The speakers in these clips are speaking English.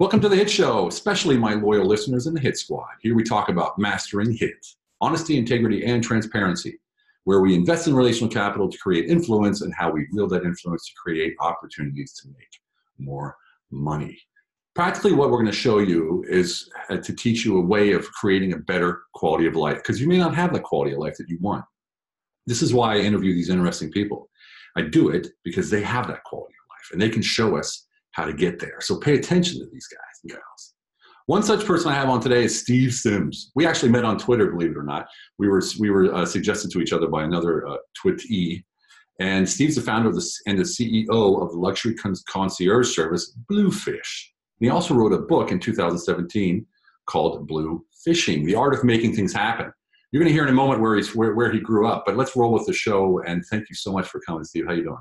Welcome to the Hit Show, especially my loyal listeners in the Hit Squad. Here we talk about mastering hit, honesty, integrity, and transparency, where we invest in relational capital to create influence and how we wield that influence to create opportunities to make more money. Practically, what we're going to show you is uh, to teach you a way of creating a better quality of life because you may not have the quality of life that you want. This is why I interview these interesting people. I do it because they have that quality of life and they can show us how to get there. So pay attention to these guys and gals. One such person I have on today is Steve Sims. We actually met on Twitter, believe it or not. We were we were uh, suggested to each other by another uh, and Steve's the founder of the and the CEO of the luxury concierge service Bluefish. And he also wrote a book in 2017 called Blue Fishing: The Art of Making Things Happen. You're going to hear in a moment where he's where, where he grew up, but let's roll with the show. And thank you so much for coming, Steve. How you doing? Man?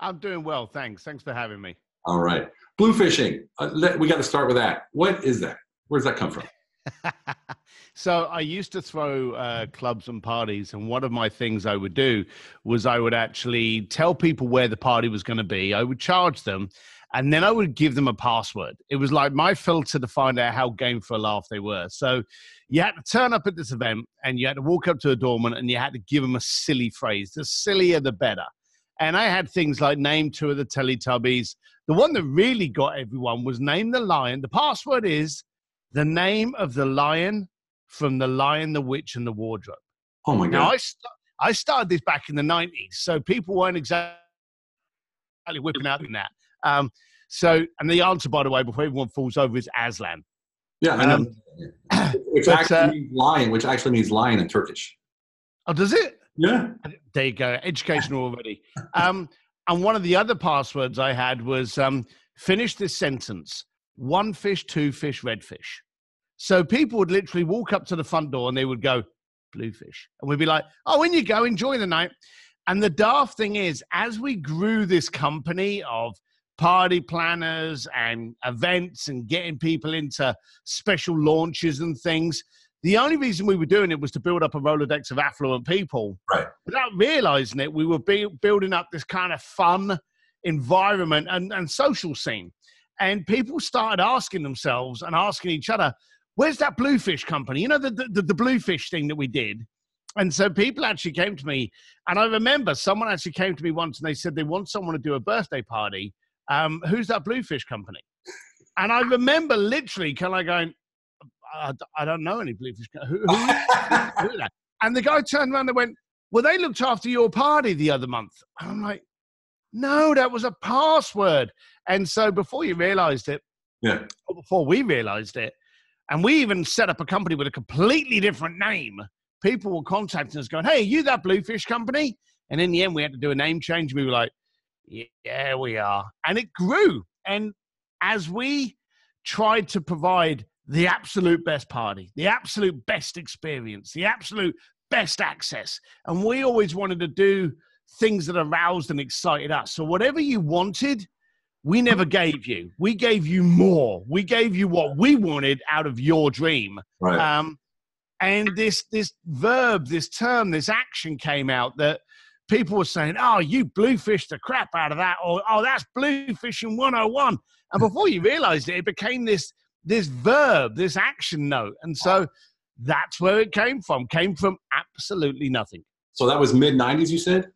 I'm doing well, thanks. Thanks for having me. All right. Blue fishing. Uh, let, we got to start with that. What is that? Where does that come from? so I used to throw uh, clubs and parties, and one of my things I would do was I would actually tell people where the party was going to be. I would charge them, and then I would give them a password. It was like my filter to find out how game for a laugh they were. So you had to turn up at this event, and you had to walk up to a doorman, and you had to give them a silly phrase. The sillier, the better. And I had things like name two of the Teletubbies. The one that really got everyone was name the lion. The password is the name of the lion from the Lion, the Witch, and the Wardrobe. Oh my God. Now, I, st- I started this back in the 90s, so people weren't exactly whipping out in that. Um, so, and the answer, by the way, before everyone falls over, is Aslan. Yeah, um, which but, actually uh, means lion, which actually means lion in Turkish. Oh, does it? Yeah. There you go. Educational already. Um, and one of the other passwords I had was um, finish this sentence one fish, two fish, red fish. So people would literally walk up to the front door and they would go, bluefish. And we'd be like, oh, in you go, enjoy the night. And the daft thing is, as we grew this company of party planners and events and getting people into special launches and things, the only reason we were doing it was to build up a Rolodex of affluent people. Right. Without realizing it, we were be- building up this kind of fun environment and, and social scene. And people started asking themselves and asking each other, where's that bluefish company? You know, the, the, the bluefish thing that we did. And so people actually came to me, and I remember someone actually came to me once and they said they want someone to do a birthday party. Um, who's that bluefish company? And I remember literally kind of going, I, I don't know any believers. Who, who, who and the guy turned around and went, Well, they looked after your party the other month. And I'm like, No, that was a password. And so before you realized it, yeah. before we realized it, and we even set up a company with a completely different name, people were contacting us going, Hey, you that Bluefish company? And in the end, we had to do a name change. We were like, Yeah, we are. And it grew. And as we tried to provide the absolute best party, the absolute best experience, the absolute best access. And we always wanted to do things that aroused and excited us. So, whatever you wanted, we never gave you. We gave you more. We gave you what we wanted out of your dream. Right. Um, and this this verb, this term, this action came out that people were saying, "Oh, you bluefish the crap out of that," or "Oh, that's bluefishing 101." And before you realized it, it became this this verb, this action note. And so that's where it came from. Came from absolutely nothing. So that was mid 90s, you said?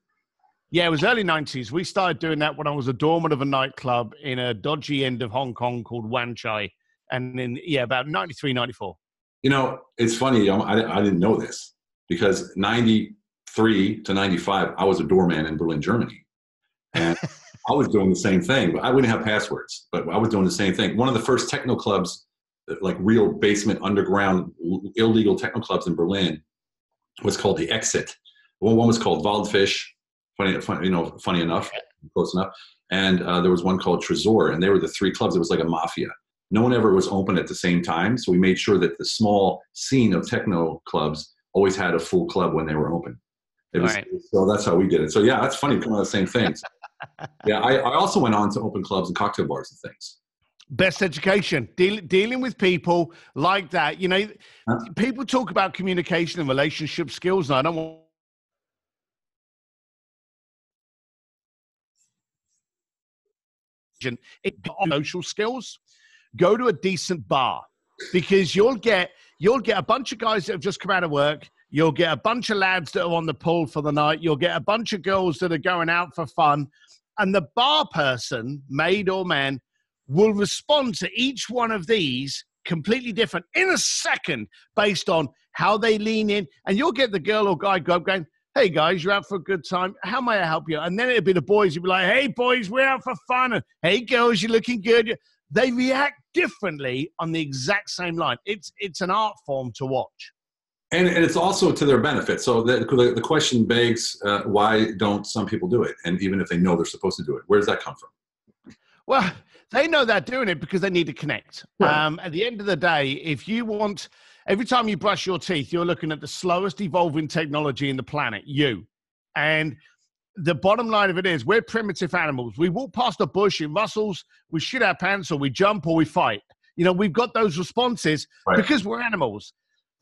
Yeah, it was early 90s. We started doing that when I was a doorman of a nightclub in a dodgy end of Hong Kong called Wan Chai. And in, yeah, about 93, 94. You know, it's funny. I, I didn't know this because 93 to 95, I was a doorman in Berlin, Germany. And I was doing the same thing, but I wouldn't have passwords. But I was doing the same thing. One of the first techno clubs, like real basement underground illegal techno clubs in Berlin, was called the Exit. Well, one was called Walfisch. Funny, funny, you know, funny enough, close enough. And uh, there was one called Tresor, and they were the three clubs. It was like a mafia. No one ever was open at the same time, so we made sure that the small scene of techno clubs always had a full club when they were open. It was, right. So that's how we did it. So yeah, that's funny. Kind of the same things yeah, I, I also went on to open clubs and cocktail bars and things best education Deal, dealing with people like that you know huh? people talk about communication and relationship skills and i don't want social skills go to a decent bar because you'll get you'll get a bunch of guys that have just come out of work. You'll get a bunch of lads that are on the pool for the night. You'll get a bunch of girls that are going out for fun. And the bar person, maid or man, will respond to each one of these completely different in a second based on how they lean in. And you'll get the girl or guy go up going, Hey guys, you're out for a good time. How may I help you? And then it'll be the boys who'll be like, Hey boys, we're out for fun. And, hey girls, you're looking good. They react differently on the exact same line. It's it's an art form to watch. And, and it's also to their benefit. So the, the, the question begs, uh, why don't some people do it? And even if they know they're supposed to do it, where does that come from? Well, they know they're doing it because they need to connect. Right. Um, at the end of the day, if you want, every time you brush your teeth, you're looking at the slowest evolving technology in the planet, you. And the bottom line of it is we're primitive animals. We walk past a bush in Russell's, we shit our pants or we jump or we fight. You know, we've got those responses right. because we're animals.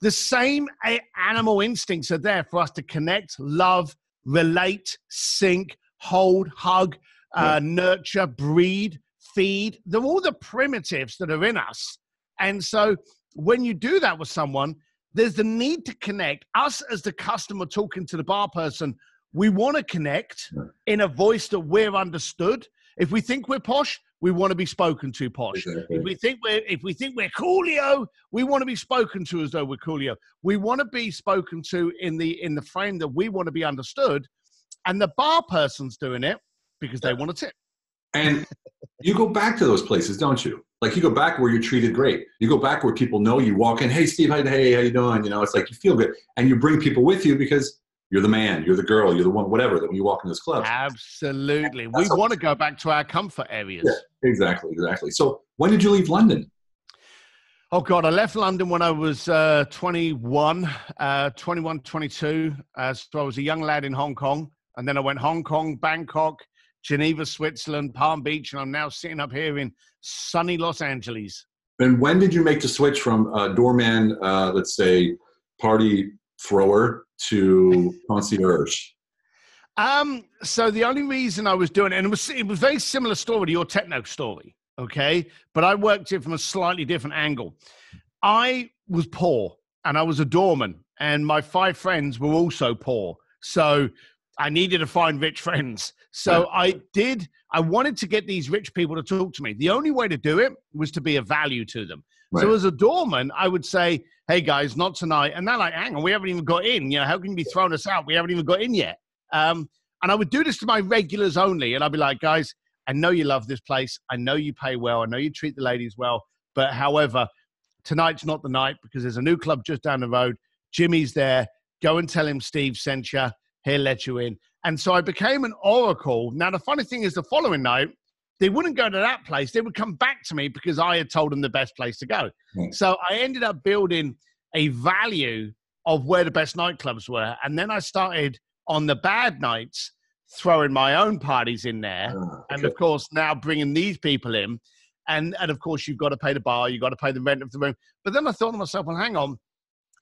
The same animal instincts are there for us to connect, love, relate, sync, hold, hug, uh, nurture, breed, feed. They're all the primitives that are in us. And so when you do that with someone, there's the need to connect. Us as the customer talking to the bar person, we want to connect in a voice that we're understood. If we think we're posh, we want to be spoken to posh. Exactly. If we think we're if we think we're coolio, we want to be spoken to as though we're coolio. We want to be spoken to in the in the frame that we want to be understood, and the bar person's doing it because they want to tip. And you go back to those places, don't you? Like you go back where you're treated great. You go back where people know you walk in, hey Steve, hey, how you doing? You know, it's like you feel good, and you bring people with you because you're the man, you're the girl, you're the one, whatever. That when you walk in this club, absolutely, we want to go back to our comfort areas. Yeah, exactly, exactly. So when did you leave London? Oh God, I left London when I was uh, 21, uh, 21, 22. Uh, so I was a young lad in Hong Kong, and then I went Hong Kong, Bangkok, Geneva, Switzerland, Palm Beach, and I'm now sitting up here in sunny Los Angeles. And when did you make the switch from uh, doorman, uh, let's say, party thrower to concierge? Um, so the only reason I was doing it, and it was it was very similar story to your techno story, okay? But I worked it from a slightly different angle. I was poor and I was a doorman, and my five friends were also poor. So I needed to find rich friends. So I did, I wanted to get these rich people to talk to me. The only way to do it was to be of value to them. Right. So as a doorman, I would say, hey guys, not tonight. And they're like, hang on, we haven't even got in. You know, how can you be throwing us out? We haven't even got in yet. Um, and I would do this to my regulars only. And I'd be like, guys, I know you love this place. I know you pay well. I know you treat the ladies well. But however, tonight's not the night because there's a new club just down the road. Jimmy's there. Go and tell him Steve sent you. He'll let you in. And so I became an oracle. Now, the funny thing is, the following night, they wouldn't go to that place. They would come back to me because I had told them the best place to go. Mm. So I ended up building a value of where the best nightclubs were. And then I started on the bad nights throwing my own parties in there. Oh, okay. And of course, now bringing these people in. And, and of course, you've got to pay the bar, you've got to pay the rent of the room. But then I thought to myself, well, hang on,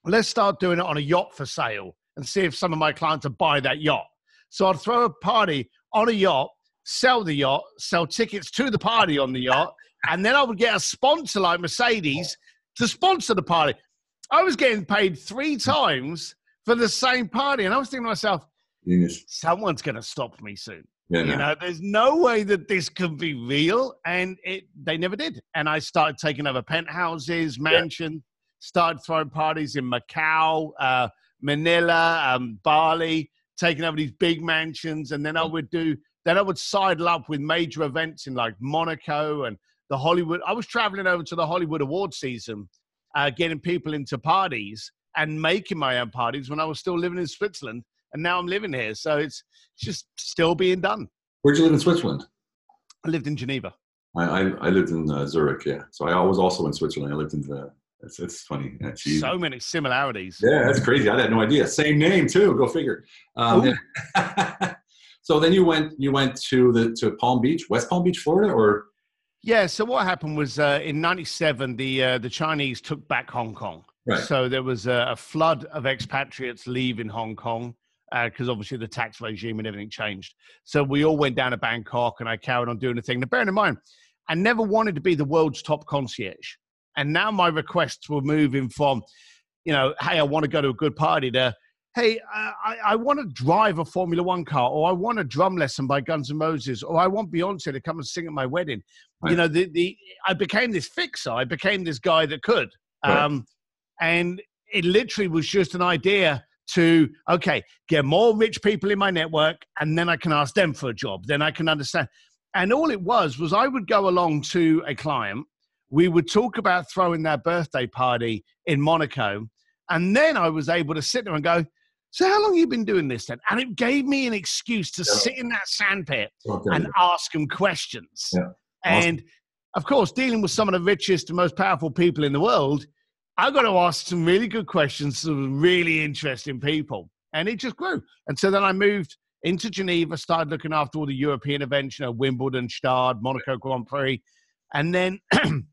let's start doing it on a yacht for sale and see if some of my clients will buy that yacht. So I'd throw a party on a yacht sell the yacht, sell tickets to the party on the yacht, and then I would get a sponsor like Mercedes to sponsor the party. I was getting paid three times for the same party, and I was thinking to myself, yes. someone's going to stop me soon. Yeah, you no. know, there's no way that this could be real, and it they never did. And I started taking over penthouses, mansion, yeah. started throwing parties in Macau, uh, Manila, um, Bali, taking over these big mansions, and then I would do then I would sidle up with major events in like Monaco and the Hollywood. I was traveling over to the Hollywood award season, uh, getting people into parties and making my own parties when I was still living in Switzerland. And now I'm living here. So it's just still being done. Where'd you live in Switzerland? I lived in Geneva. I, I, I lived in uh, Zurich, yeah. So I was also in Switzerland. I lived in the it's, it's funny. It's so many similarities. Yeah, that's crazy. I had no idea. Same name too. Go figure. Um, So then you went you went to the to Palm Beach, West Palm Beach, Florida, or yeah. So what happened was uh, in '97 the uh, the Chinese took back Hong Kong. Right. So there was a, a flood of expatriates leaving Hong Kong because uh, obviously the tax regime and everything changed. So we all went down to Bangkok, and I carried on doing the thing. Now, bearing in mind, I never wanted to be the world's top concierge. And now my requests were moving from, you know, hey, I want to go to a good party to, hey, I, I want to drive a Formula One car, or I want a drum lesson by Guns N' Roses, or I want Beyonce to come and sing at my wedding. Right. You know, the, the I became this fixer. I became this guy that could. Right. Um, and it literally was just an idea to okay get more rich people in my network and then i can ask them for a job then i can understand and all it was was i would go along to a client we would talk about throwing their birthday party in monaco and then i was able to sit there and go so how long have you been doing this then and it gave me an excuse to yeah. sit in that sandpit okay. and ask them questions yeah. and of course dealing with some of the richest and most powerful people in the world I got to ask some really good questions to some really interesting people. And it just grew. And so then I moved into Geneva, started looking after all the European events, you know, Wimbledon, Gstaad, Monaco Grand Prix. And then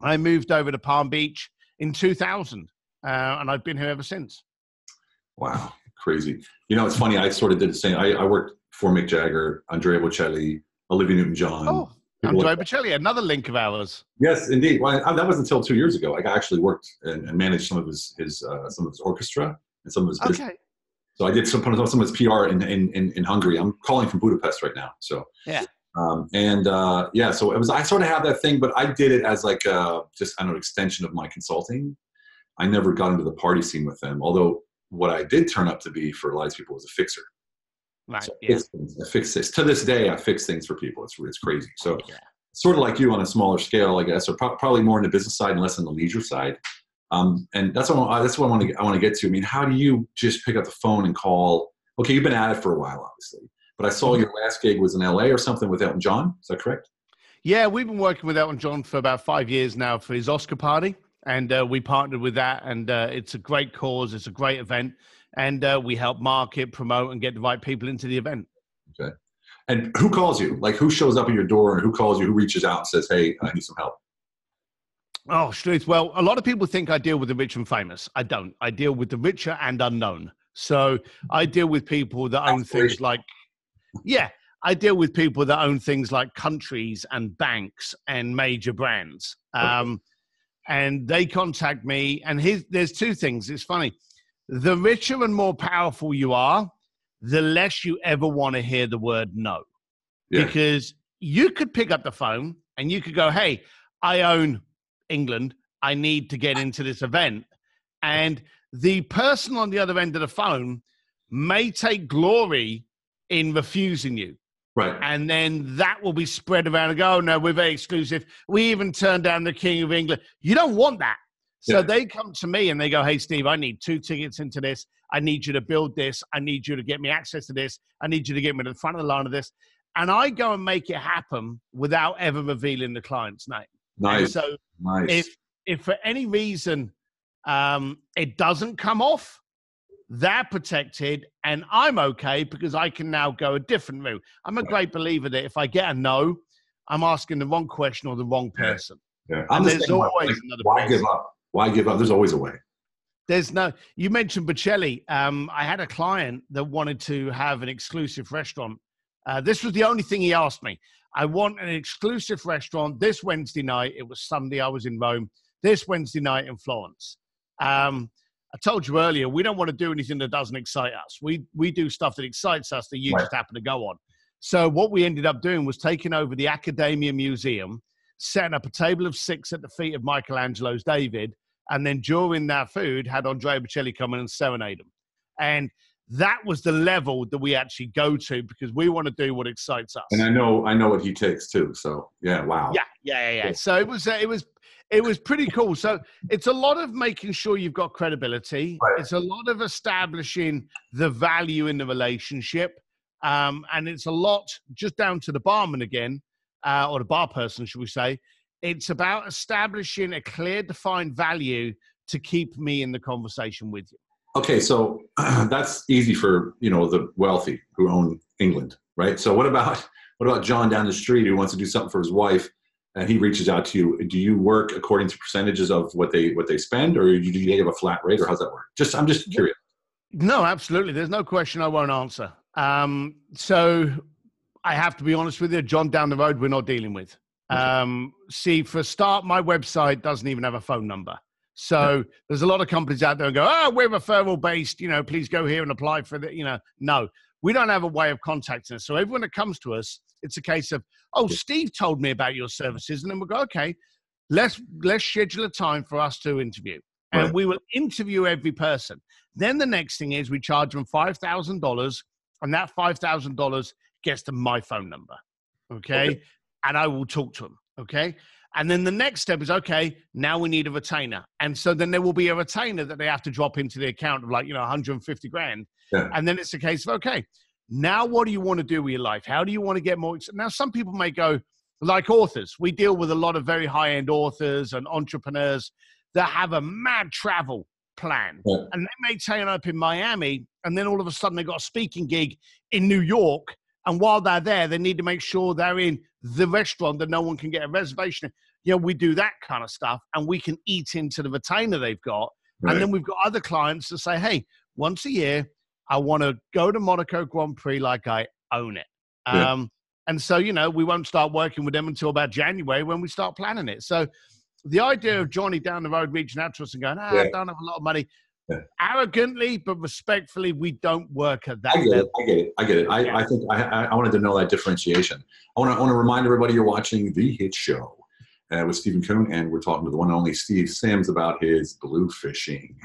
I moved over to Palm Beach in 2000. Uh, and I've been here ever since. Wow, crazy. You know, it's funny. I sort of did the same. I, I worked for Mick Jagger, Andrea Bocelli, Olivia Newton John. Oh. Andrea Bocelli, another link of ours. Yes, indeed. Well, I, that was until two years ago. Like I actually worked and, and managed some of his his uh, some of his orchestra and some of his. Okay. Business. So I did some some of his PR in, in, in in Hungary. I'm calling from Budapest right now. So yeah. Um, and uh, yeah, so it was. I sort of have that thing, but I did it as like a, just I don't know extension of my consulting. I never got into the party scene with them. Although what I did turn up to be for a lot of people was a fixer. Right. So yeah. I fix this. To this day, I fix things for people. It's it's crazy. So yeah. sort of like you on a smaller scale, I guess, or pro- probably more on the business side and less on the leisure side. Um, and that's what I, that's what I want to I want to get to. I mean, how do you just pick up the phone and call? Okay, you've been at it for a while, obviously, but I saw mm-hmm. your last gig was in LA or something with Elton John. Is that correct? Yeah, we've been working with Elton John for about five years now for his Oscar party, and uh, we partnered with that, and uh, it's a great cause. It's a great event, and uh, we help market, promote, and get the right people into the event. Okay. And who calls you? Like who shows up at your door and who calls you? Who reaches out and says, "Hey, I need some help"? Oh, Struth. Well, a lot of people think I deal with the rich and famous. I don't. I deal with the richer and unknown. So I deal with people that own things like, yeah, I deal with people that own things like countries and banks and major brands. Um, and they contact me. And there's two things. It's funny. The richer and more powerful you are, the less you ever want to hear the word no. Yeah. Because you could pick up the phone and you could go, Hey, I own England. I need to get into this event. And the person on the other end of the phone may take glory in refusing you. Right. And then that will be spread around and go, oh, no, we're very exclusive. We even turned down the King of England. You don't want that. So yeah. they come to me and they go, Hey, Steve, I need two tickets into this. I need you to build this. I need you to get me access to this. I need you to get me to the front of the line of this. And I go and make it happen without ever revealing the client's name. Nice. And so nice. if if for any reason um, it doesn't come off, they're protected and I'm okay because I can now go a different route. I'm a great believer that if I get a no, I'm asking the wrong question or the wrong person. Yeah. yeah. And there's always another why person. give up? Why give up? There's always a way. There's no. You mentioned Bocelli. Um, I had a client that wanted to have an exclusive restaurant. Uh, this was the only thing he asked me. I want an exclusive restaurant this Wednesday night. It was Sunday. I was in Rome. This Wednesday night in Florence. Um, I told you earlier, we don't want to do anything that doesn't excite us. We we do stuff that excites us that you right. just happen to go on. So what we ended up doing was taking over the Accademia Museum, setting up a table of six at the feet of Michelangelo's David, and then during that food had Andrea Bocelli come in and serenade them. And that was the level that we actually go to because we want to do what excites us. And I know I know what he takes too. So yeah, wow. Yeah, yeah, yeah. yeah. So it was uh, it was it was pretty cool. So it's a lot of making sure you've got credibility. Right. It's a lot of establishing the value in the relationship, um, and it's a lot just down to the barman again, uh, or the bar person, should we say? It's about establishing a clear, defined value to keep me in the conversation with you. Okay, so that's easy for you know the wealthy who own England, right? So what about what about John down the street who wants to do something for his wife, and he reaches out to you? Do you work according to percentages of what they what they spend, or do you have a flat rate, or how's that work? Just I'm just curious. No, absolutely. There's no question I won't answer. Um, so I have to be honest with you, John down the road, we're not dealing with. Um, see, for a start, my website doesn't even have a phone number. So there's a lot of companies out there and go, oh, we're referral based. You know, please go here and apply for the. You know, no, we don't have a way of contacting us. So everyone that comes to us, it's a case of, oh, Steve told me about your services, and then we'll go, okay, let's let's schedule a time for us to interview, and right. we will interview every person. Then the next thing is we charge them five thousand dollars, and that five thousand dollars gets to my phone number, okay? okay, and I will talk to them, okay. And then the next step is okay, now we need a retainer. And so then there will be a retainer that they have to drop into the account of like, you know, 150 grand. Yeah. And then it's a case of okay, now what do you want to do with your life? How do you want to get more? Now, some people may go, like authors, we deal with a lot of very high end authors and entrepreneurs that have a mad travel plan. Yeah. And they may turn up in Miami and then all of a sudden they've got a speaking gig in New York. And while they're there, they need to make sure they're in the restaurant that no one can get a reservation. You know, we do that kind of stuff and we can eat into the retainer they've got. Right. And then we've got other clients that say, hey, once a year, I want to go to Monaco Grand Prix like I own it. Yeah. Um, and so, you know, we won't start working with them until about January when we start planning it. So the idea of Johnny down the road reaching out to us and going, ah, yeah. I don't have a lot of money. Yeah. Arrogantly, but respectfully, we don't work at that I get level. It, I get it. I get it. I, yeah. I think I, I wanted to know that differentiation. I want to, I want to remind everybody you're watching The Hit Show uh, with Stephen Kuhn, and we're talking to the one and only Steve Sims about his blue fishing.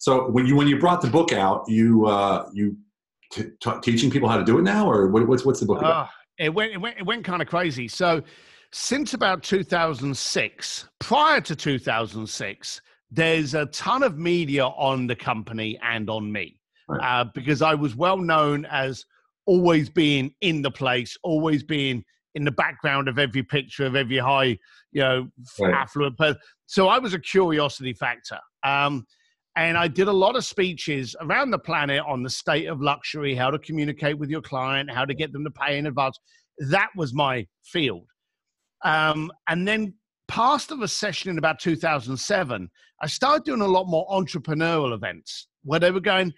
So when you when you brought the book out, you uh, you t- t- teaching people how to do it now, or what, what's what's the book about? Uh, it went it went it went kind of crazy. So since about 2006, prior to 2006, there's a ton of media on the company and on me right. uh, because I was well known as always being in the place, always being in the background of every picture of every high, you know, right. affluent person. So I was a curiosity factor. Um, and I did a lot of speeches around the planet on the state of luxury, how to communicate with your client, how to get them to pay in advance. That was my field. Um, and then past the recession in about 2007, I started doing a lot more entrepreneurial events where they were going,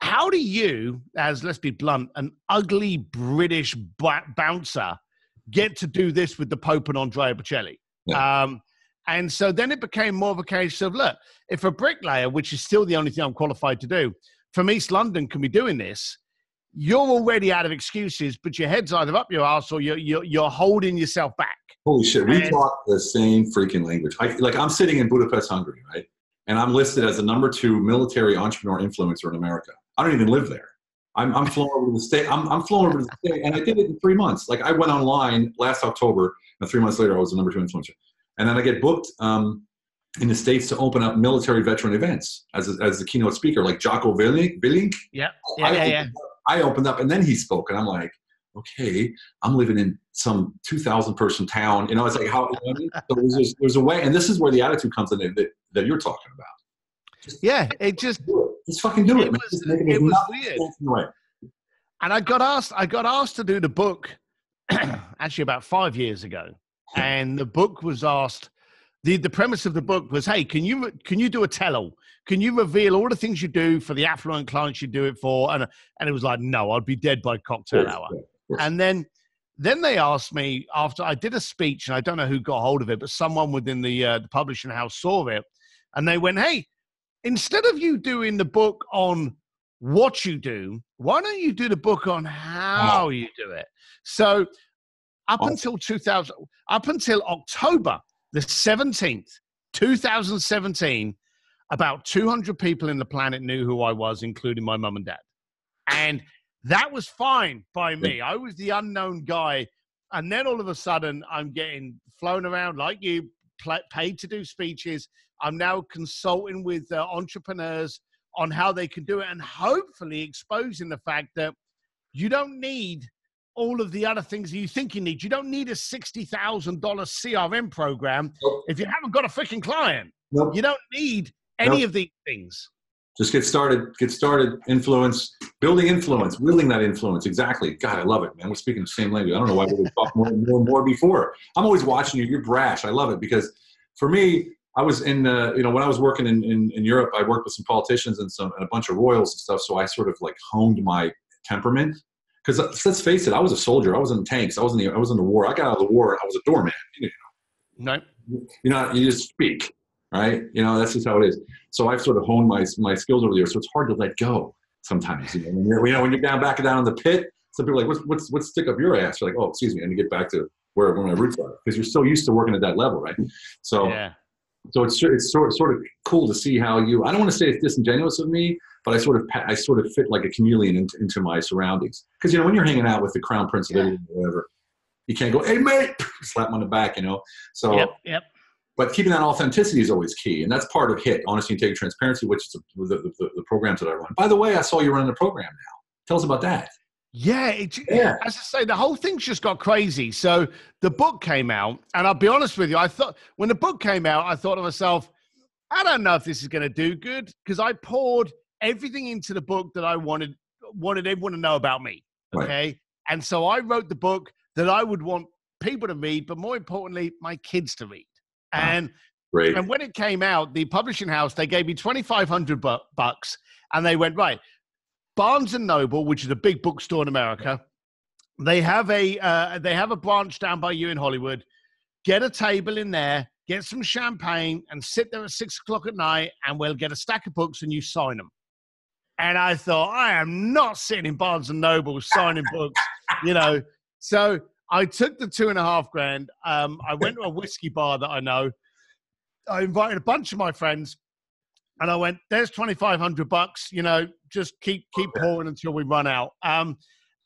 how do you, as let's be blunt, an ugly British b- bouncer, get to do this with the Pope and Andrea Bocelli? Yeah. Um, and so then it became more of a case of look, if a bricklayer, which is still the only thing I'm qualified to do, from East London can be doing this, you're already out of excuses, but your head's either up your ass or you're, you're, you're holding yourself back. Holy shit, we and, talk the same freaking language. I, like I'm sitting in Budapest, Hungary, right? And I'm listed as the number two military entrepreneur influencer in America. I don't even live there. I'm, I'm flown over to the state. I'm, I'm flown over to the state, and I did it in three months. Like I went online last October, and three months later, I was the number two influencer. And then I get booked um, in the States to open up military veteran events as, a, as the keynote speaker, like Jocko Willink. Yeah, yeah, I yeah, yeah. Up, I opened up and then he spoke, and I'm like, okay, I'm living in some 2,000 person town. You know, it's like, how, you know I mean? so there's, there's, there's, a way, and this is where the attitude comes in that, that you're talking about. Just, yeah, it just, just fucking do it. It was, it, it was weird. And I got asked, I got asked to do the book actually about five years ago and the book was asked. The, the premise of the book was, hey, can you can you do a tell-all? Can you reveal all the things you do for the affluent clients you do it for? And and it was like, no, I'd be dead by cocktail hour. And then then they asked me after I did a speech, and I don't know who got hold of it, but someone within the uh, the publishing house saw it, and they went, "Hey, instead of you doing the book on what you do, why don't you do the book on how you do it?" So up oh. until 2000, up until October the 17th, 2017, about 200 people in the planet knew who I was, including my mum and dad. And that was fine by me. I was the unknown guy. And then all of a sudden, I'm getting flown around like you, paid to do speeches. I'm now consulting with uh, entrepreneurs on how they can do it and hopefully exposing the fact that you don't need all of the other things that you think you need. You don't need a $60,000 CRM program nope. if you haven't got a freaking client. Nope. You don't need any nope. of these things. Just get started, get started, influence, building influence, wielding that influence. Exactly. God, I love it, man. We're speaking the same language. I don't know why we didn't talk more and more and more before. I'm always watching you. You're brash. I love it because for me, I was in, uh, you know, when I was working in, in, in Europe, I worked with some politicians and some and a bunch of royals and stuff. So I sort of like honed my temperament because uh, let's face it, I was a soldier. I was in tanks. I was in the I was in the war. I got out of the war. I was a doorman. You know, no, you know, you just speak, right? You know, that's just how it is. So I've sort of honed my my skills over the years. So it's hard to let go sometimes. You know, when you're, you know, when you're down back down in the pit, some people are like, what's what's what's stick up your ass? You're like, oh, excuse me, I need to get back to where, where my roots are because you're so used to working at that level, right? So. Yeah. So it's it's sort sort of cool to see how you. I don't want to say it's disingenuous of me, but I sort of I sort of fit like a chameleon into, into my surroundings. Because you know when you're hanging out with the crown prince of Italy or whatever, you can't go, "Hey mate," slap him on the back, you know. So, yep, yep. But keeping that authenticity is always key, and that's part of HIT, honesty, integrity, transparency, which is the, the, the, the programs that I run. By the way, I saw you running a program now. Tell us about that. Yeah, it, yeah. As I say, the whole thing's just got crazy. So the book came out, and I'll be honest with you, I thought when the book came out, I thought to myself, I don't know if this is going to do good because I poured everything into the book that I wanted wanted everyone to know about me. Okay, right. and so I wrote the book that I would want people to read, but more importantly, my kids to read. And Great. and when it came out, the publishing house they gave me twenty five hundred bucks, and they went right. Barnes and Noble, which is a big bookstore in America, they have a uh, they have a branch down by you in Hollywood. Get a table in there, get some champagne, and sit there at six o'clock at night, and we'll get a stack of books and you sign them. And I thought, I am not sitting in Barnes and Noble signing books, you know. So I took the two and a half grand. Um, I went to a whiskey bar that I know. I invited a bunch of my friends, and I went, "There's twenty five hundred bucks. You know, just keep keep pouring until we run out." Um,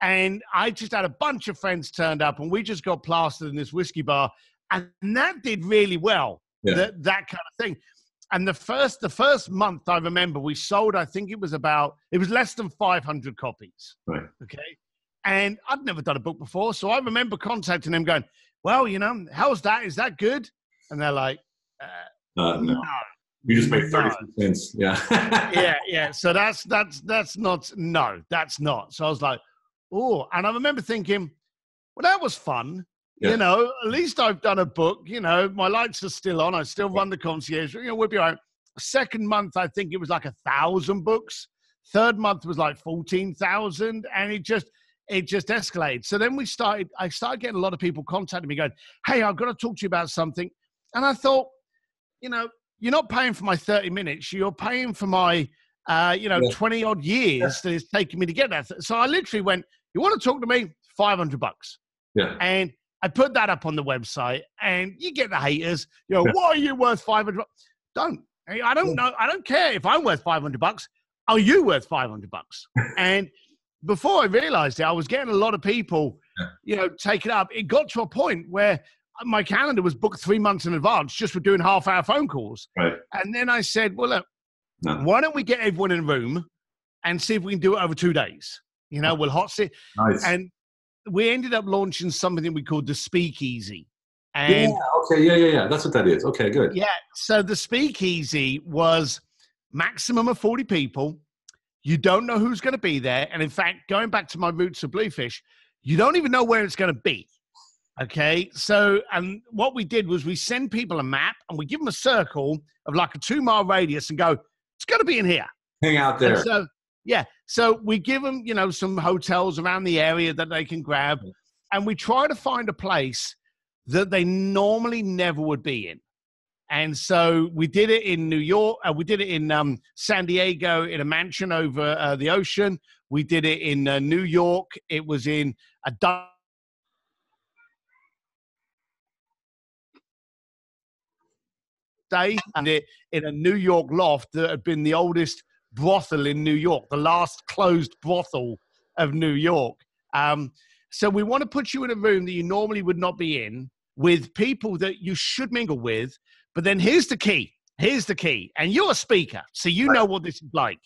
and I just had a bunch of friends turned up, and we just got plastered in this whiskey bar, and that did really well. Yeah. That that kind of thing and the first the first month I remember we sold I think it was about it was less than 500 copies. Right. Okay. And I'd never done a book before, so I remember contacting them going, "Well, you know, how's that? Is that good?" And they're like, uh, uh, no. no. You just made 30 no. cents. Yeah. yeah, yeah. So that's that's that's not no, that's not. So I was like, "Oh," and I remember thinking, "Well, that was fun." Yeah. You know, at least I've done a book. You know, my lights are still on. I still run the concierge. You know, we'll be all right. Second month, I think it was like a thousand books. Third month was like fourteen thousand, and it just it just escalated. So then we started. I started getting a lot of people contacting me, going, "Hey, I've got to talk to you about something." And I thought, you know, you're not paying for my thirty minutes. You're paying for my, uh, you know, twenty odd years yeah. that it's taken me to get that. So I literally went, "You want to talk to me? Five hundred bucks." Yeah. And I put that up on the website, and you get the haters. You know, yeah. why are you worth five hundred? Don't. I don't know. I don't care if I'm worth five hundred bucks. Are you worth five hundred bucks? and before I realized it, I was getting a lot of people, yeah. you know, take it up. It got to a point where my calendar was booked three months in advance just for doing half hour phone calls. Right. And then I said, well, look, no. why don't we get everyone in a room and see if we can do it over two days? You know, we'll hot sit. Nice. And we ended up launching something we called the Speakeasy. And yeah, okay, yeah, yeah, yeah. That's what that is. Okay, good. Yeah. So the Speakeasy was maximum of 40 people. You don't know who's going to be there. And in fact, going back to my roots of Bluefish, you don't even know where it's going to be. Okay. So, and what we did was we send people a map and we give them a circle of like a two mile radius and go, it's going to be in here. Hang out there. And so yeah. So we give them, you know, some hotels around the area that they can grab, and we try to find a place that they normally never would be in. And so we did it in New York. Uh, we did it in um, San Diego in a mansion over uh, the ocean. We did it in uh, New York. It was in a day and it in a New York loft that had been the oldest brothel in New York, the last closed brothel of New York. Um, so we want to put you in a room that you normally would not be in with people that you should mingle with. But then here's the key. Here's the key. And you're a speaker, so you know what this is like.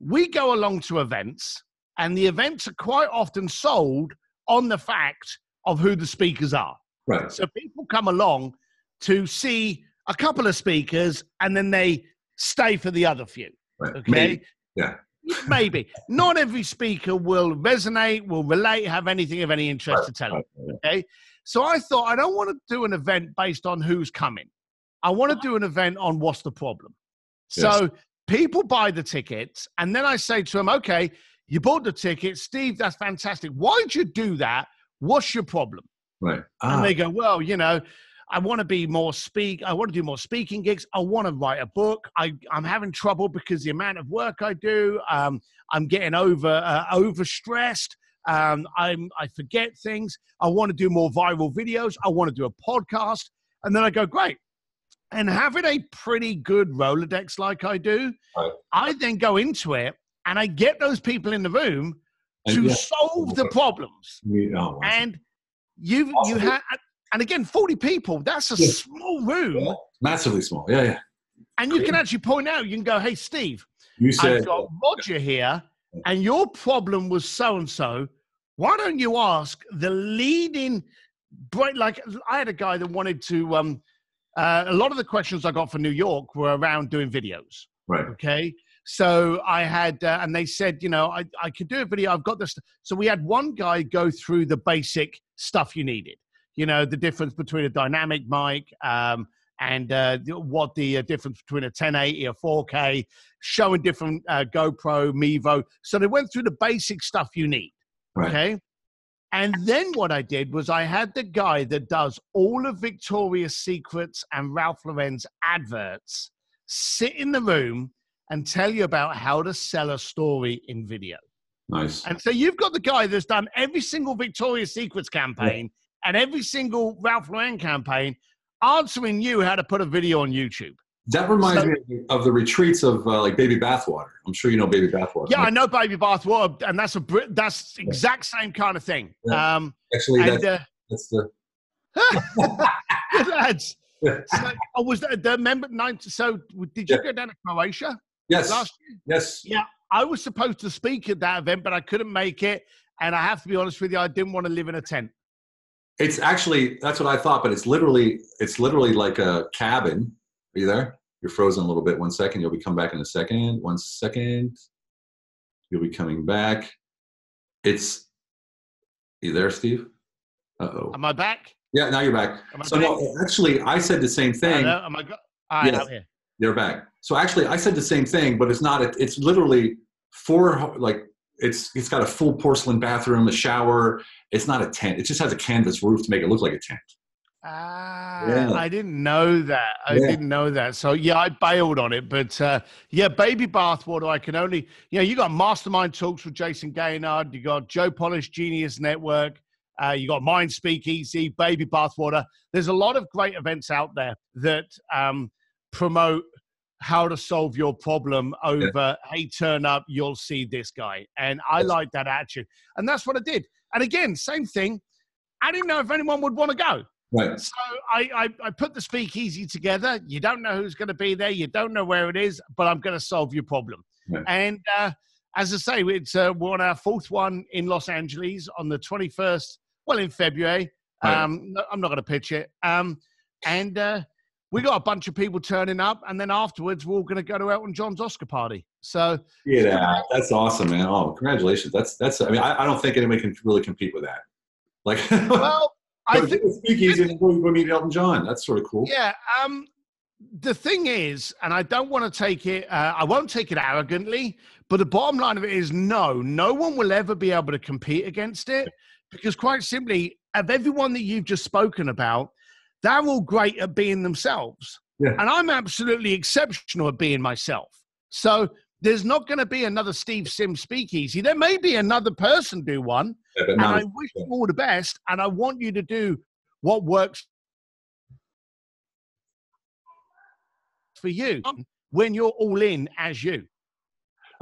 We go along to events, and the events are quite often sold on the fact of who the speakers are. Right. So people come along to see a couple of speakers and then they stay for the other few. Right. Okay. Maybe. Yeah. Maybe. Not every speaker will resonate, will relate, have anything of any interest right. to tell right. Okay. So I thought I don't want to do an event based on who's coming. I want to do an event on what's the problem. Yes. So people buy the tickets, and then I say to them, okay, You bought the ticket, Steve. That's fantastic. Why'd you do that? What's your problem? Right. And they ah. go, well, you know, I want to be more speak. I want to do more speaking gigs. I want to write a book. I, I'm having trouble because the amount of work I do. Um, I'm getting over uh, overstressed. Um, I'm I forget things. I want to do more viral videos. I want to do a podcast. And then I go, great. And having a pretty good Rolodex like I do, Right. I then go into it and I get those people in the room to yeah. solve the problems. You- oh. And you you had and again 40 people, that's a Yeah. small room. Yeah. massively small. Yeah, yeah. And you can actually point out, you can go, hey Steve, You said I've got Roger here, and your problem was so and so. Why don't you ask the leading? Like I had a guy that wanted to. Um, uh, a lot of the questions I got for New York were around doing videos. right. Okay, so I had, uh, and they said, you know, I I could do a video. I've got this. So we had one guy go through the basic stuff you needed. You know, the difference between a dynamic mic. Um, and uh, what the uh, difference between a 1080 or 4K, showing different uh, GoPro, Mevo. So they went through the basic stuff you need. Right. Okay. And then what I did was I had the guy that does all of Victoria's Secrets and Ralph Lauren's adverts sit in the room and tell you about how to sell a story in video. Nice. And so you've got the guy that's done every single Victoria's Secrets campaign and every single Ralph Lauren campaign answering you how to put a video on YouTube. That reminds So- me of the retreats of uh, like baby bathwater. I'm sure you know baby bathwater. Yeah, I know baby Bathwater, and that's a that's exact same kind of thing. Yeah. Um, Actually, and that's, uh, that's the good lads. So, oh, was that the member nine? So did you Yeah. go down to Croatia yes, last year? yes. Yeah, I was supposed to speak at that event, but I couldn't make it. And I have to be honest with you, I didn't want to live in a tent. It's actually that's what I thought, but it's literally it's literally like a cabin. Are you there? You're frozen a little bit. One second. You'll be coming back in a second. One second. You'll be coming back. It's you there, Steve? Uh oh. Am I back? Yeah, now you're back. Am I So back? no, actually, I said the same thing. Hello? Am I go- All right, Yes. Here. They're back. So actually, I said the same thing, but it's not. It's literally four. Like it's it's got a full porcelain bathroom, a shower. It's not a tent. It just has a canvas roof to make it look like a tent. Ah, Yeah. I didn't know that. I Yeah. didn't know that. So yeah, I bailed on it. But uh, yeah, baby bathwater. I can only, you know, you got mastermind talks with Jayson Gaignard. You got Joe Polish Genius Network. Uh, you got Mind Speakeasy, Baby Bathwater. There's a lot of great events out there that um, promote how to solve your problem over, hey, turn up, you'll see this guy. And I Yes. like that attitude. And that's what I did. And again, same thing. I didn't know if anyone would want to go. Right. So I, I, I put the speakeasy together. You don't know who's going to be there. You don't know where it is, but I'm going to solve your problem. Right. And uh, as I say, it's uh, we're on our fourth one in Los Angeles on the 21st. Well, in February. Right. Um, no, I'm not going to pitch it. Um, and uh, we got a bunch of people turning up, and then afterwards we're all going to go to Elton John's Oscar party. So Yeah, that's awesome, man. Oh, congratulations. That's that's. I mean, I, I don't think anybody can really compete with that. Like, well, I think. speakeasy and go meet Elton John. That's sort of cool. Yeah. Um, the thing is, and I don't want to take it, uh, I won't take it arrogantly, but the bottom line of it is no, no one will ever be able to compete against it because, quite simply, of everyone that you've just spoken about, they're all great at being themselves. Yeah. And I'm absolutely exceptional at being myself. So there's not going to be another Steve Sims speakeasy. There may be another person do one, Yeah, and now I wish you all the best. And I want you to do what works for you oh. when you're all in as you.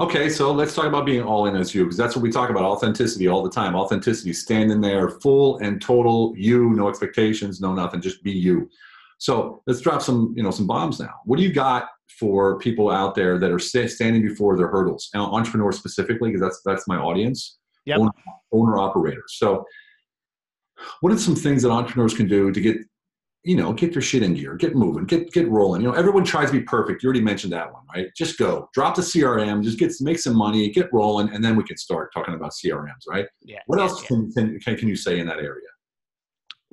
Okay, so let's talk about being all in as you, because that's what we talk about authenticity all the time. Authenticity, standing there, full and total you, no expectations, no nothing, just be you. So let's drop some, you know, some bombs now. What do you got for people out there that are sta- standing before their hurdles, and entrepreneurs specifically, because that's that's my audience, Yep. owner, owner operators. So, what are some things that entrepreneurs can do to get, you know, get their shit in gear, get moving, get get rolling? You know, everyone tries to be perfect. You already mentioned that one, right? Just go, drop the CRM, just get make some money, get rolling, and then we can start talking about CRMs, right? Yeah. What yeah, else yeah. can, can can can you say in that area?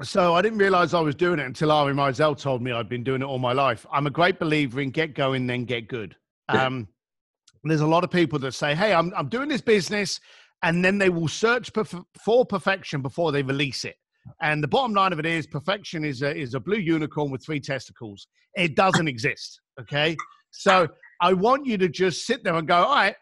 So I didn't realize I was doing it until Ari Meisel told me I'd been doing it all my life. I'm a great believer in get going, then get good. Yeah. Um, there's a lot of people that say, "Hey, I'm I'm doing this business," and then they will search perf- for perfection before they release it. And the bottom line of it is, perfection is a, is a blue unicorn with three testicles. It doesn't exist. Okay, so I want you to just sit there and go, "All right,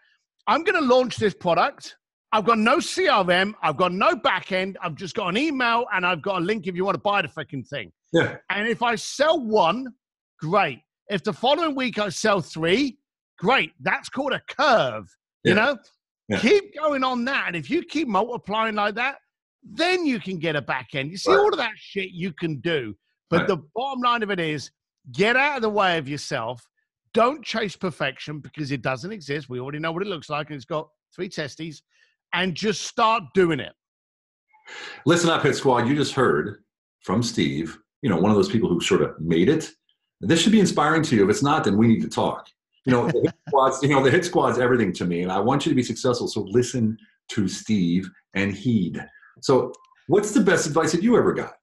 I'm going to launch this product." I've got no CRM. I've got no backend. I've just got an email and I've got a link if you want to buy the freaking thing. Yeah. And if I sell one, great. If the following week I sell three, great. That's called a curve. You know, Yeah. keep going on that. And if you keep multiplying like that, then you can get a back end. You see, Right. all of that shit you can do. But Right. the bottom line of it is get out of the way of yourself. Don't chase perfection because it doesn't exist. We already know what it looks like, and it's got three testes. And just start doing it. Listen up, Hit Squad. You just heard from Steve, you know, one of those people who sort of made it. This should be inspiring to you. If it's not, then we need to talk. You know, the Hit Squad's, you know, the Hit Squad's everything to me, and I want you to be successful. So listen to Steve and heed. So, what's the best advice that you ever got?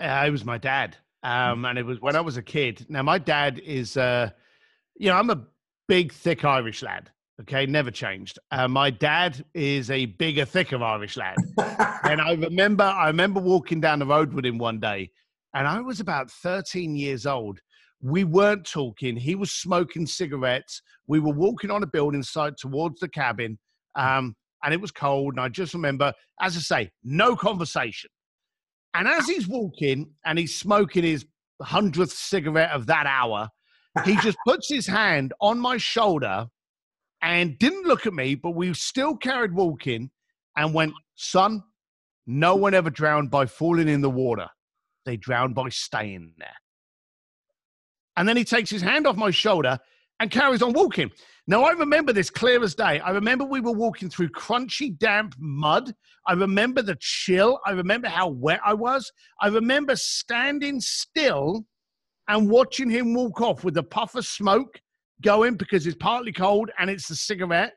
Uh, it was my dad. Um, and it was when I was a kid. Now, my dad is, uh, you know, I'm a big, thick Irish lad. Okay, never changed. Uh, my dad is a bigger, thicker Irish lad. and I remember, I remember walking down the road with him one day, and I was about 13 years old. We weren't talking. He was smoking cigarettes. We were walking on a building site towards the cabin, um, and it was cold. And I just remember, as I say, no conversation. And as he's walking and he's smoking his hundredth cigarette of that hour, he just puts his hand on my shoulder and didn't look at me, but we still carried walking and went, Son, no one ever drowned by falling in the water. They drowned by staying there. And then he takes his hand off my shoulder and carries on walking. Now, I remember this clear as day. I remember we were walking through crunchy, damp mud. I remember the chill. I remember how wet I was. I remember standing still and watching him walk off with a puff of smoke going because it's partly cold and it's the cigarette.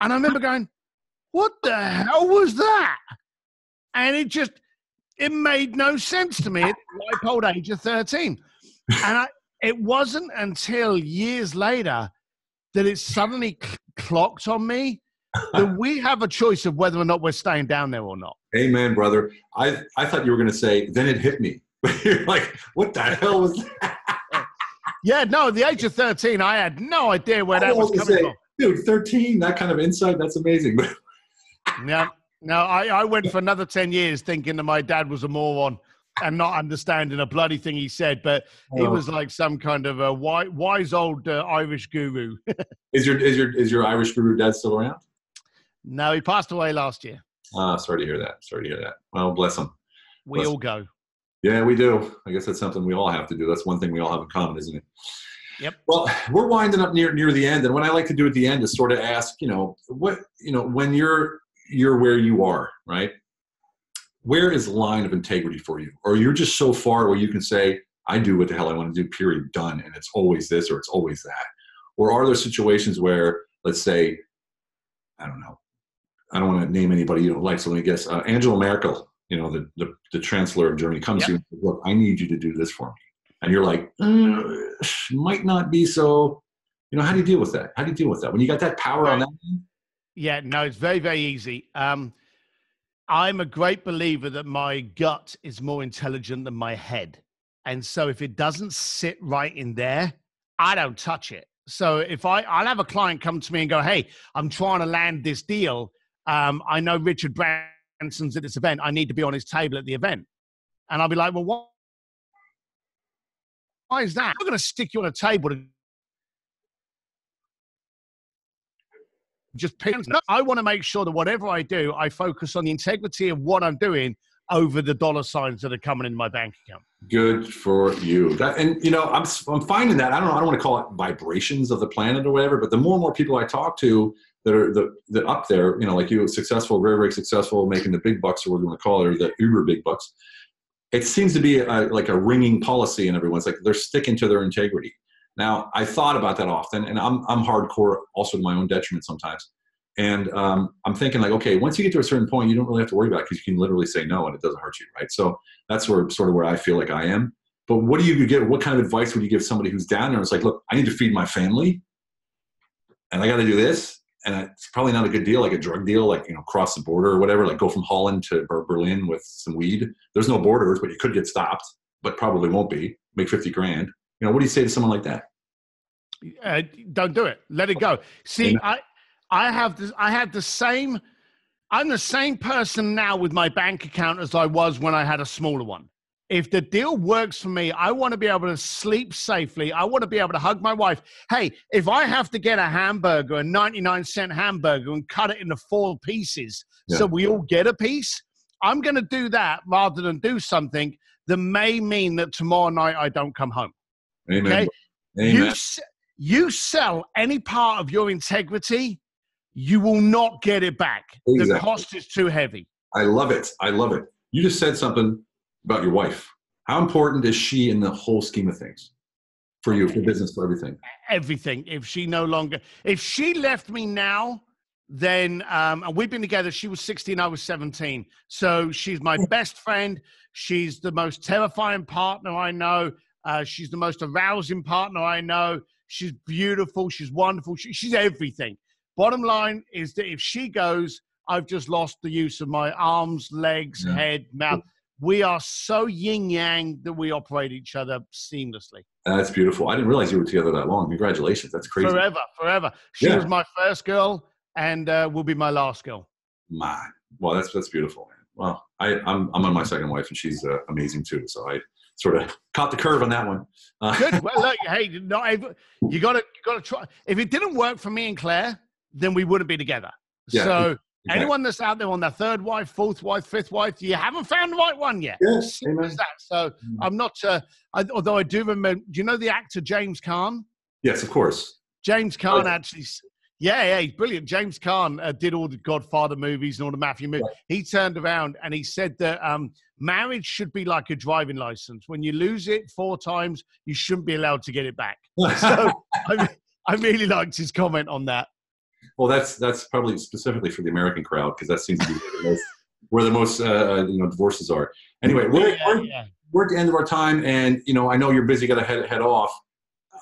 And I remember going, What the hell was that? And it just, it made no sense to me at ripe old age of 13. And I, it wasn't until years later that it suddenly cl- clocked on me that we have a choice of whether or not we're staying down there or not. Amen, brother. I, I thought you were going to say, then it hit me. You're like, what the hell was that? Yeah, no, at the age of 13, I had no idea where I that was was coming say, Dude, 13, that kind of insight, that's amazing. from. No, no, I, I went for another 10 years thinking that my dad was a moron and not understanding a bloody thing he said, but he Oh. was like some kind of a wise, wise old uh, Irish guru. is your is your is your Irish guru dad still around? no, he passed away last year. Ah, sorry to hear that. Sorry to hear that. Well, bless him. We Bless- all go. Yeah, we do. I guess that's something we all have to do. That's one thing we all have in common, isn't it? Yep. Well, we're winding up near near the end, and what I like to do at the end is sort of ask, you know, what you know, when you're you're where you are, right? Where is the line of integrity for you, or you're just so far where you can say, I do what the hell I want to do, period, done, and it's always this or it's always that, or are there situations where, let's say, I don't know, I don't want to name anybody you don't like, so let me guess, uh, Angela Merkel, you know, the, the the chancellor of Germany, comes to you and says, look, I need you to do this for me and you're like, "Uh, might not be so. You know, how do you deal with that? How do you deal with that when you got that power on that? Yeah, no, it's very, very easy. Um, I'm a great believer that my gut is more intelligent than my head. And so if it doesn't sit right in there, I don't touch it. So if I, I'll have a client come to me and go, Hey, I'm trying to land this deal. Um, I know Richard Branson's at this event. I need to be on his table at the event. And I'll be like, Well, what? Why is that? I'm going to stick you on a table to just pick. No, I want to make sure that whatever I do, I focus on the integrity of what I'm doing over the dollar signs that are coming in my bank account. Good for you. That, and you know, I'm I'm finding that I don't. I don't want to call it vibrations of the planet or whatever, but the more and more people I talk to that are the that up there, you know, like you, successful, very very successful, making the big bucks or what you want to call it, or the uber big bucks. It seems to be a, like a ringing policy, and everyone's like they're sticking to their integrity. Now, I thought about that often, and I'm I'm hardcore, also to my own detriment sometimes. And um, I'm thinking like, okay, once you get to a certain point, you don't really have to worry about it because you can literally say no, and it doesn't hurt you, right? So that's where sort of where I feel like I am. But what do you give? What kind of advice would you give somebody who's down there? It's like, look, I need to feed my family, and I got to do this, and it's probably not a good deal, like a drug deal, like you know, cross the border or whatever, like go from Holland to Berlin with some weed. There's no borders, but you could get stopped, but probably won't be. Make fifty grand. You know, what do you say to someone like that? Uh, don't do it. Let it go. See, I I have this. I had the same. I'm the same person now with my bank account as I was when I had a smaller one. If the deal works for me, I want to be able to sleep safely. I want to be able to hug my wife. Hey, if I have to get a hamburger, a 99 cent hamburger, and cut it into four pieces yeah. so we all get a piece, I'm going to do that rather than do something that may mean that tomorrow night I don't come home. Amen. Okay? Amen. You, you sell any part of your integrity, you will not get it back. Exactly. The cost is too heavy. I love it. I love it. You just said something about your wife. How important is she in the whole scheme of things for you, for business, for everything? Everything. If she no longer, if she left me now, then um, and we've been together. She was 16, I was 17. So she's my best friend. She's the most terrifying partner I know. Uh, she's the most arousing partner I know. She's beautiful. She's wonderful. She, she's everything. Bottom line is that if she goes, I've just lost the use of my arms, legs, yeah. head, mouth we are so yin yang that we operate each other seamlessly. That's beautiful. I didn't realize you were together that long. Congratulations. That's crazy. Forever, forever. She yeah. was my first girl and uh, will be my last girl. My, well, that's that's beautiful, man. Well, I, I'm I'm on my second wife, and she's uh, amazing too. So I sort of caught the curve on that one. Uh, Good. Well, look, hey, no, you got to you got to try. If it didn't work for me and Claire, then we wouldn't be together. Yeah. So Okay. Anyone that's out there on their third wife, fourth wife, fifth wife, you haven't found the right one yet. Yes, that. So mm. I'm not. Uh, I, although I do remember. Do you know the actor James Caan? Yes, of course. James Caan oh. actually. Yeah, yeah, he's brilliant. James Caan uh, did all the Godfather movies and all the mafia movies. He turned around and he said that um, marriage should be like a driving license. When you lose it four times, you shouldn't be allowed to get it back. so I, I really liked his comment on that. Well, that's that's probably specifically for the American crowd because that seems to be the most, where the most uh, you know divorces are. Anyway, we're, yeah, we're, yeah. we're at the end of our time, and you know I know you're busy, got to head head off.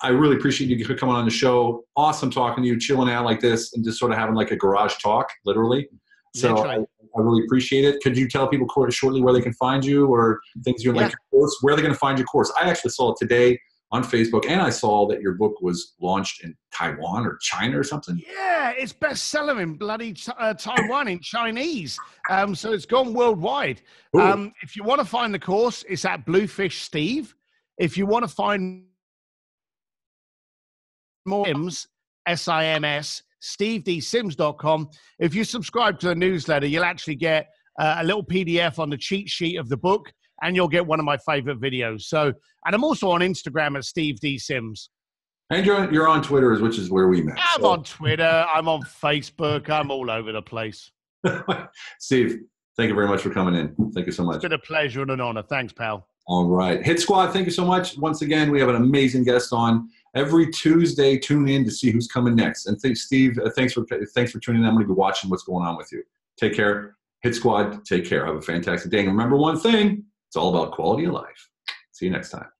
I really appreciate you coming on the show. Awesome talking to you, chilling out like this, and just sort of having like a garage talk, literally. So I, I, really appreciate it. Could you tell people shortly where they can find you or things you yeah. like your course, where are they going to find your course? I actually saw it today on Facebook, and I saw that your book was launched in Taiwan or China or something. Yeah, it's bestseller in bloody uh, Taiwan in Chinese. Um, so it's gone worldwide. Um, if you want to find the course, it's at Bluefish Steve. If you want to find more Sims, S I M S, stevedsims.com. If you subscribe to the newsletter, you'll actually get uh, a little PDF on the cheat sheet of the book and you'll get one of my favorite videos. So, and I'm also on Instagram at Steve D Sims. And you're you're on Twitter, which is where we met. I'm so. on Twitter. I'm on Facebook. I'm all over the place. Steve, thank you very much for coming in. Thank you so much. It's been a pleasure and an honor. Thanks, pal. All right, Hit Squad. Thank you so much. Once again, we have an amazing guest on every Tuesday. Tune in to see who's coming next. And thanks, Steve. Uh, thanks for thanks for tuning in. I'm going to be watching what's going on with you. Take care. Hit Squad. Take care. Have a fantastic day. And remember one thing. It's all about quality of life. See you next time.